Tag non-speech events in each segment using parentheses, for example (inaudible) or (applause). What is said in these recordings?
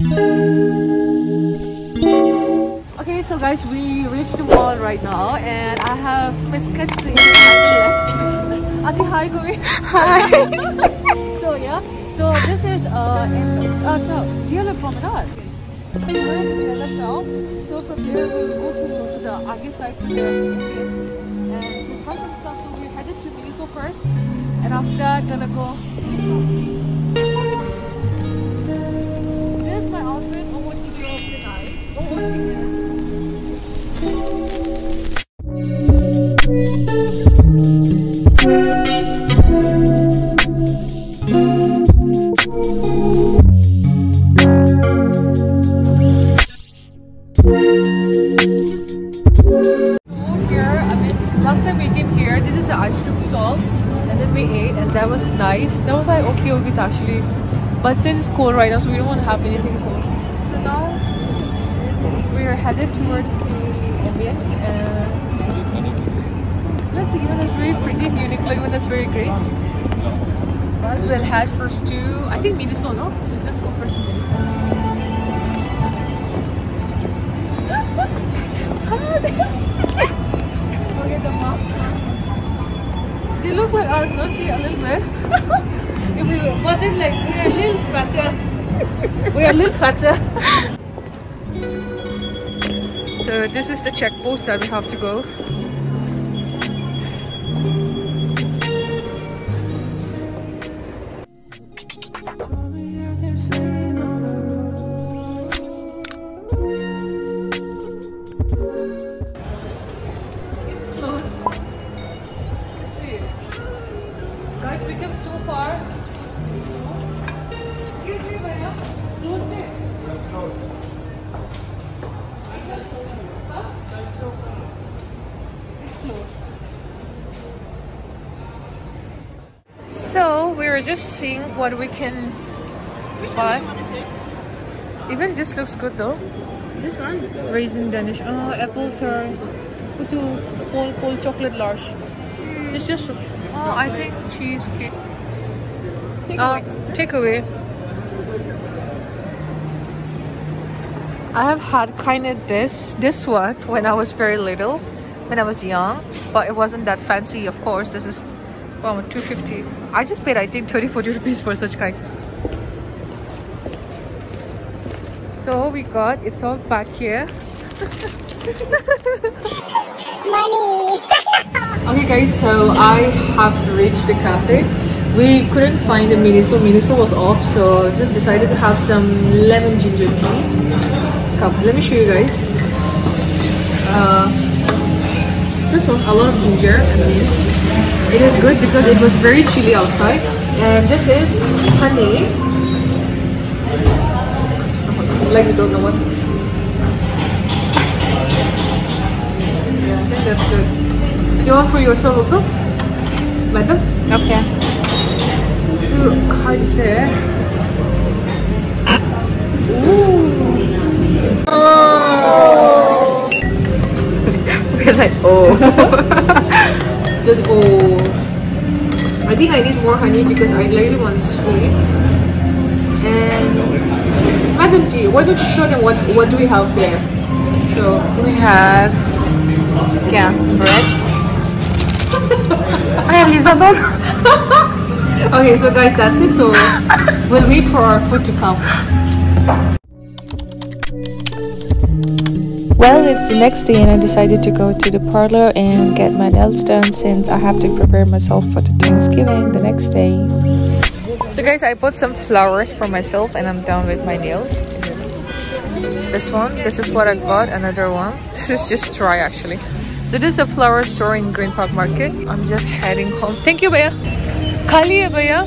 Okay, so guys, we reached the mall right now, and I have biscuits in my Auntie, hi, Gumi. Hi. (laughs) so yeah, so this is uh, in uh, so, DLF Promenade. We're at the Taylor now. So from there we'll go to, to the other side to the Indians and buy some stuff. So we're headed to Miniso first, and after that gonna go. Stall, and then we ate, and that was nice. That was like okay, okay, it's actually. But since it's cold right now, so we don't want to have anything cold. So now we are headed towards the ambience, and let's see. Even it's very pretty, Uniqlo. Even it's very great. But we'll head first to I think Miniso, no? Let's just go first to Miniso. (laughs) Look at the mask. They look like us, no? See, a little bit. (laughs) if we, but then like, we are a little fatter. we are a little fatter. (laughs) so this is the check post that we have to go. Just seeing what we can buy. Even this looks good though. This one? Raisin Danish. Oh, apple turn. Kutu whole whole chocolate large. This just oh I think cheesecake. Take Uh, away. take away. I have had kind of this this one when I was very little, when I was young, but it wasn't that fancy. Of course, this is two fifty. I just paid I think 30 40 rupees for such kind. So we got it's all back here. Money! (laughs) okay guys, so I have reached the cafe. We couldn't find the Miniso. Miniso was off, so just decided to have some lemon ginger tea. Cup. Let me show you guys. Uh, this one, a lot of ginger and mint. It is good because it was very chilly outside. And this is honey. Like you don't know what. Yeah, I think that's good. You want for yourself also? Madam? Okay. Two cards there. We're oh. Like, oh. (laughs) (laughs) Just oh. I think I need more honey because I really want sweet. And Madam G, why don't you show them what, what do we have there? So We have yeah, bread. I have Lisabon. Okay, so guys, that's it. So (laughs) we'll wait for our food to come. Well, it's the next day, and I decided to go to the parlor and get my nails done since I have to prepare myself for the Thanksgiving the next day. So guys, I bought some flowers for myself and I'm done with my nails. This one, this is what I got, another one. (laughs) This is just try actually. So this is a flower store in Green Park Market. I'm just heading home. Thank you, Bhaiya. Khali hai, Bhaiya.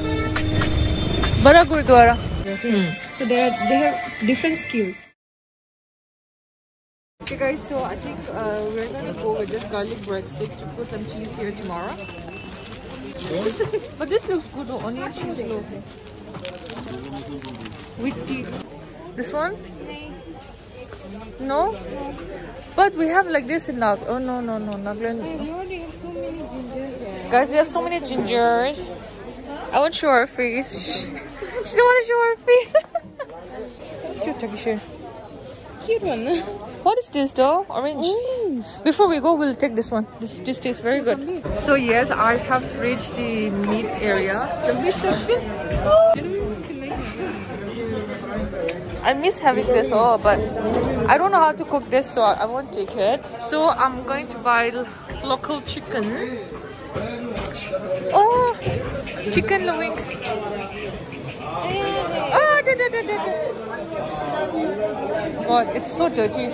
Bada Gurdwara. Hmm. So they are they have different skills. Okay guys, so I think uh, we're gonna go with this garlic breadstick to put some cheese here tomorrow. (laughs) but this looks good, oh, onion cheese loaf. With tea. This one? No? But we have like this in Nag. Oh no, no, no. Nagaland. so many gingers there. Guys, we have so many gingers. I won't show her face. (laughs) she don't want to show her face. (laughs) Cute, Takishir. Cute one. What is this though? Orange. Orange. Before we go, we'll take this one. This this tastes very good. So yes, I have reached the meat area, the meat section. I miss having this all, but I don't know how to cook this, so I won't take it. So I'm going to buy local chicken. Oh, chicken wings. God, it's so dirty.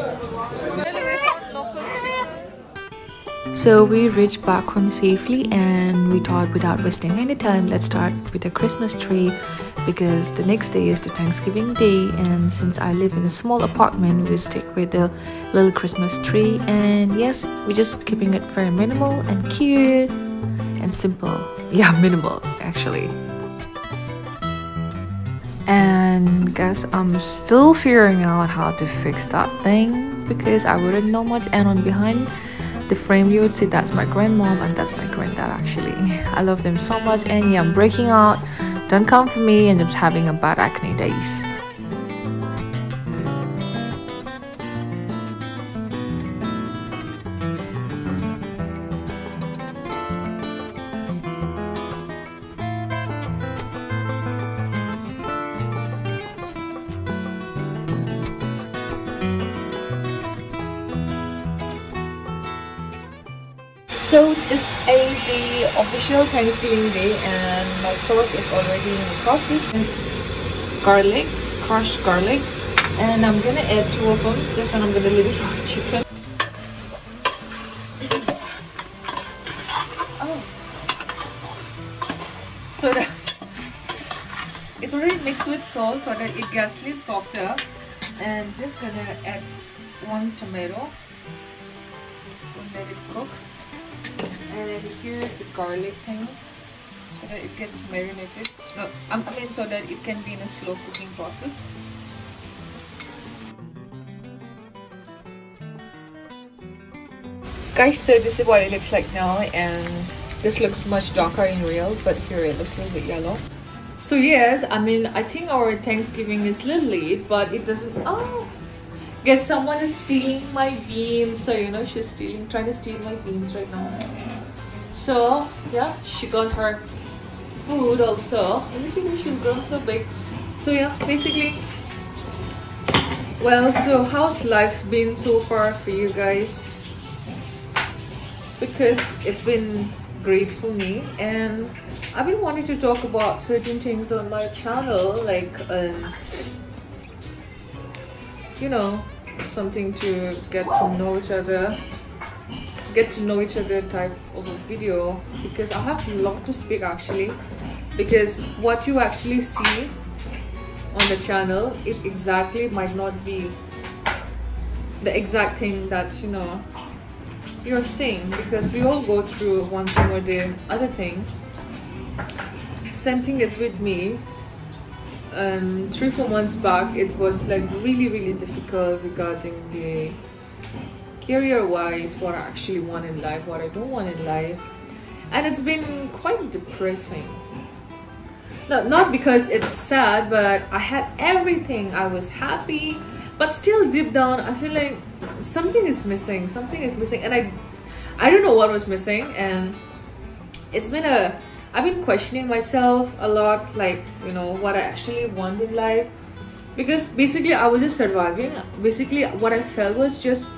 So we reached back home safely and we thought without wasting any time, let's start with the Christmas tree because the next day is the Thanksgiving day and since I live in a small apartment, we stick with the little Christmas tree and yes, we're just keeping it very minimal and cute and simple. (laughs) Yeah, minimal actually. And guess I'm still figuring out how to fix that thing because I wouldn't know much. And on behind the frame you would see that's my grandmom and that's my granddad actually. (laughs) I love them so much. And yeah i'm breaking out. Don't come for me. And just having a bad acne days official Thanksgiving day and my pork is already in the process. It's garlic, crushed garlic. And I'm gonna add two of them. This one I'm gonna leave it for chicken. Oh. So that it's already mixed with salt so that it gets a little softer. And just gonna add one tomato. And let it cook and here the garlic thing so that it gets marinated. No, um, I mean so that it can be in a slow cooking process. Guys so this is what it looks like now and this looks much darker in real but here it looks a little bit yellow. So yes i mean i think our thanksgiving is little late but it doesn't oh guess someone is stealing my beans. So you know she's stealing trying to steal my beans right now so yeah she got her food also. I everything she's grown so big. So yeah basically well so how's life been so far for you guys? Because it's been great for me and I've been wanting to talk about certain things on my channel like um, you know something to get to know each other get to know each other type of a video because I have a lot to speak actually. Because what you actually see on the channel it exactly might not be the exact thing that you know you're seeing. Because we all go through one thing or the other thing. Same thing is with me. Um, three four months back it was like really really difficult regarding the career wise what I actually want in life what I don't want in life and it's been quite depressing no, not because it's sad but I had everything I was happy but still deep down I feel like something is missing something is missing and I I don't know what was missing and it's been a I've been questioning myself a lot, like, you know, what I actually want in life. Because basically, I was just surviving. Basically, what I felt was just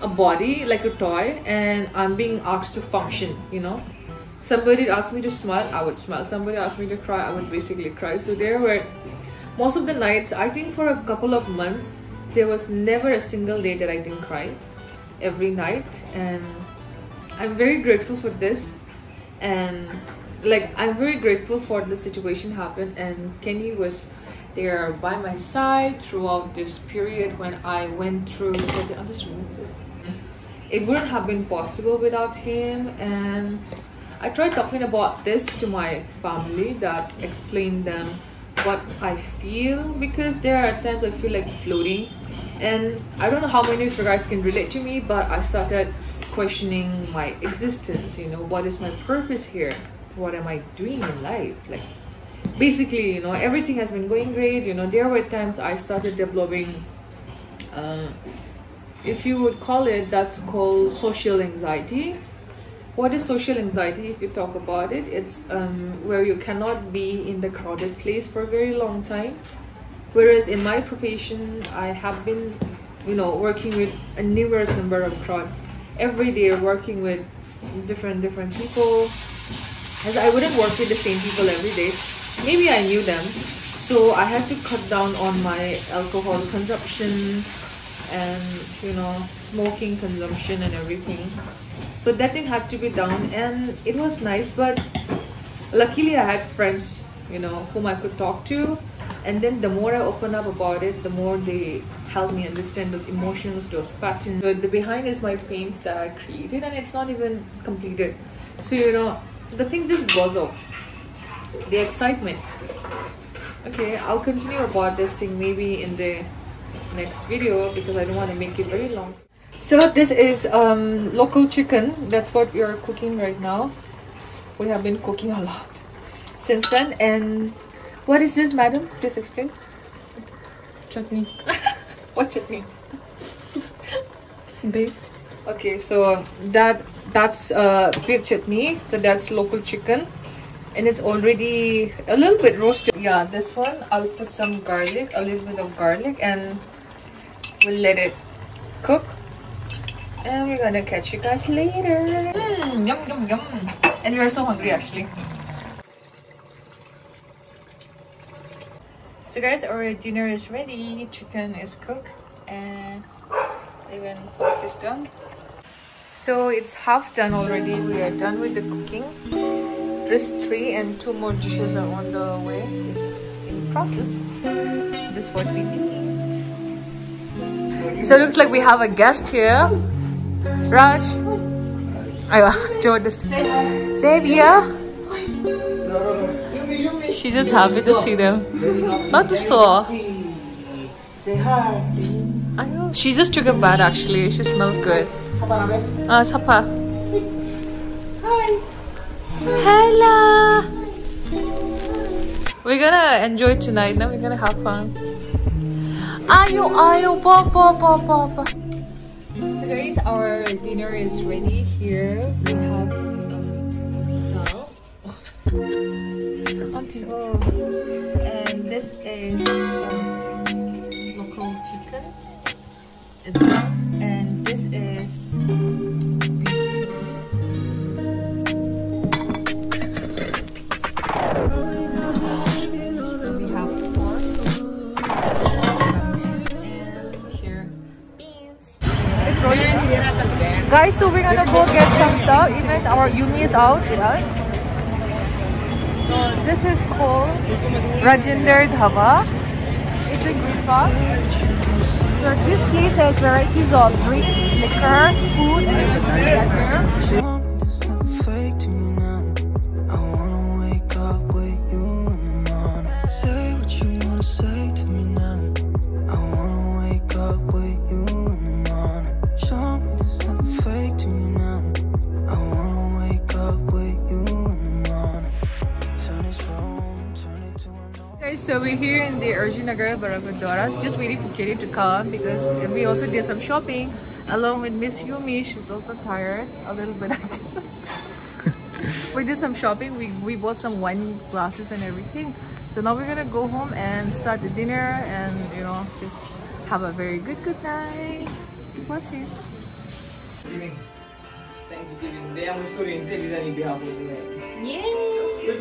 a body, like a toy, and I'm being asked to function, you know. Somebody asked me to smile, I would smile. Somebody asked me to cry, I would basically cry. So there were most of the nights, I think for a couple of months, there was never a single day that I didn't cry every night. And I'm very grateful for this. And like i'm very grateful for the situation happened and kenny was there by my side throughout this period when i went through certain i'll just remove this. It wouldn't have been possible without him and i tried talking about this to my family that explained them what i feel because there are times i feel like floating and i don't know how many of you guys can relate to me but i started questioning my existence you know what is my purpose here? What am I doing in life? Like, basically, you know, everything has been going great. You know, there were times I started developing, uh, if you would call it, that's called social anxiety. What is social anxiety? If you talk about it, it's um, where you cannot be in the crowded place for a very long time. Whereas in my profession, I have been, you know, working with a numerous number of crowd every day, working with different different people. As I wouldn't work with the same people every day, maybe I knew them. So I had to cut down on my alcohol consumption and you know smoking consumption and everything. So that thing had to be done and it was nice but luckily I had friends you know whom I could talk to. And then the more I open up about it the more they help me understand those emotions those patterns. But the behind is my paints that I created and it's not even completed. So you know the thing just goes off the excitement. Okay i'll continue about this thing maybe in the next video because i don't want to make it very long. So this is um local chicken. That's what we are cooking right now. We have been cooking a lot since then. And what is this madam? Please explain. Chutney. (laughs) what chutney? Beef. okay so that that's uh beef chutney. So that's local chicken and it's already a little bit roasted. Yeah this one i'll put some garlic a little bit of garlic and we'll let it cook. And we're gonna catch you guys later. Mm, yum yum yum. And we are so hungry actually. So guys our dinner is ready. Chicken is cooked and even pork is done. So it's half done already. We are done with the cooking there's three and two more dishes are on the way. It's in process. This is what we did so it looks like we have a guest here. Raj. Ayo, Joe this Xavier. She's just happy to see them. It's not the store. Say hi. Ayo, she just took a bath actually. She smells good. Uh sapa. Hello. We're gonna enjoy tonight. Now we're gonna have fun. Ayo, ayo, papa, papa, papa. So guys, our dinner is ready here. We have um. Oh. (laughs) And this is um, local chicken. It's. And this is Guys, so we're gonna go get some stuff. Even our Yumi is out with us. This is called Rajinder Dhaba. It's a Green Park. So this place has varieties of drinks, liquor, food, and so we're here in the Arjun Nagar Baragadwaras, just waiting for Kitty to come because we also did some shopping along with Miss Yumi. She's also tired a little bit. (laughs) we did some shopping. We, we bought some wine glasses and everything. So now we're gonna go home and start the dinner and you know just have a very good good night. Bless you. Thanksgiving. Day ang gusto rin, hindi bisa ni bihapon. Yay!